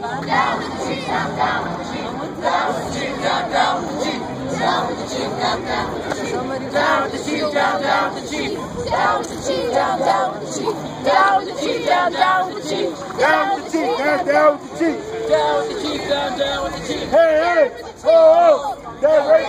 down with the chief, down, down with the chief. Down with the chief, down, down with the chief. Down with the chief, down, down with the chief. Down with the chief, down, down with the chief. Down with the chief, down, down with the chief. Down with the chief, down, down with the chief. Down with the chief, down, down with the chief. Down with the chief, down, down with the chief. Hey, the ho, oh, oh, Down That way.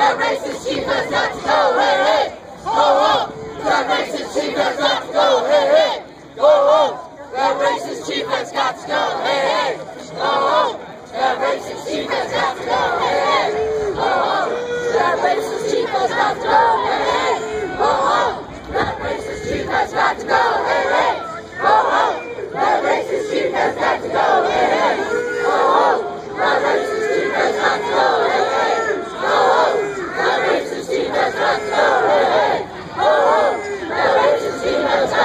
That racist chief has got to go. Hey, hey, oh, oh, that racist chief has got to go. Hey, hey, oh, oh, that racist chief has got to go. Hey, hey, oh, oh, that racist chief has got to go. Hey, hey, oh, oh, that racist chief has got to go. Hey, hey, oh, oh, that racist chief has got to go. Hey, hey, oh, oh, that racist chief has got to go. Hey, hey, oh, oh, that racist chief has got to go. Hey, hey, oh, oh, that racist chief has got to go. Hey, hey, oh, oh, that racist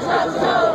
Sasa.